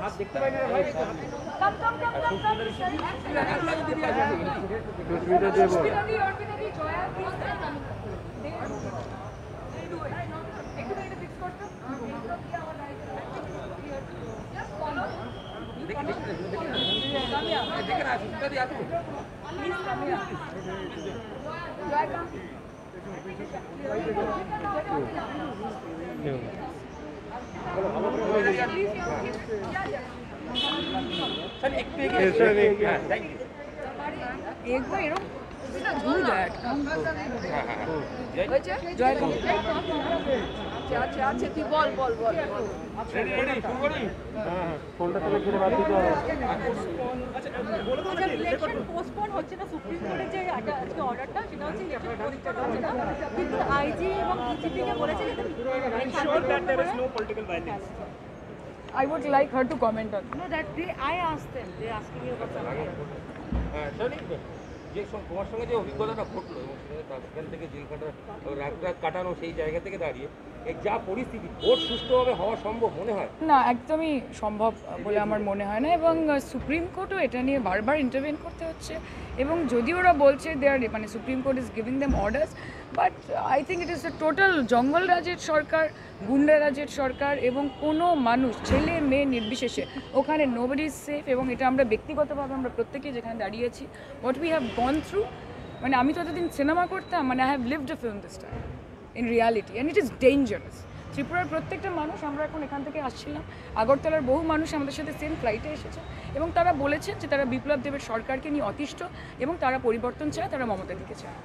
हाथ देखते হ্যাঁ ফোনটা থেকে ঘিরে বাদ দিতে হবে কোর্টের যে আজকে আজকে অর্ডারটা সেটা হচ্ছে ইলেকশন পোস্টপোন হচ্ছে না কিন্তু আইজি এবং ডিজিপি কে বলেছে যে I would like her to comment on No, that they, I asked them, they asking you about something. হ্যাঁ, শোনি, যে সং- তোমার সঙ্গে যে অভিজ্ঞতাটা ঘটলো এবং সেখানে তার- সেখান থেকে জেল কাটা রাত রাত কাটানো সেই জায়গা থেকে দাঁড়িয়ে এই যা পরিস্থিতি ভোট সুস্থভাবে হওয়া সম্ভব মনে হয়? না একদমই সম্ভব বলে আমার মনে হয় না এবং সুপ্রিম কোর্টও এটা নিয়ে বারবার ইন্টারভেন করতে হচ্ছে এবং যদি ওরা বলছে দে আর মানে supreme court is giving them orders but I think it is a total জঙ্গল রাজের সরকার গুন্ডা রাজের সরকার এবং কোনো মানুষ ছেলে মেয়ে নির্বিশেষে ওখানে নোবডি ইজ সেফ এবং এটা আমরা ব্যক্তিগতভাবে আমরা প্রত্যেকেই যেখানে দাঁড়িয়েছি what we have gone through মানে আমি তো এতদিন সিনেমা করতাম মানে I have lived a film this time in reality and it is dangerous ত্রিপুরার প্রত্যেকটা মানুষ, আমরা এখন এখান থেকে আসছিলাম। আগরতলার বহু মানুষ আমাদের সাথে সেম ফ্লাইটে এসেছে, এবং তারা বলেছেন যে তারা বিপ্লব দেবের সরকারকে নিয়ে অতিষ্ঠ, এবং তারা পরিবর্তন চায়, তারা মমতা দিকে চায়।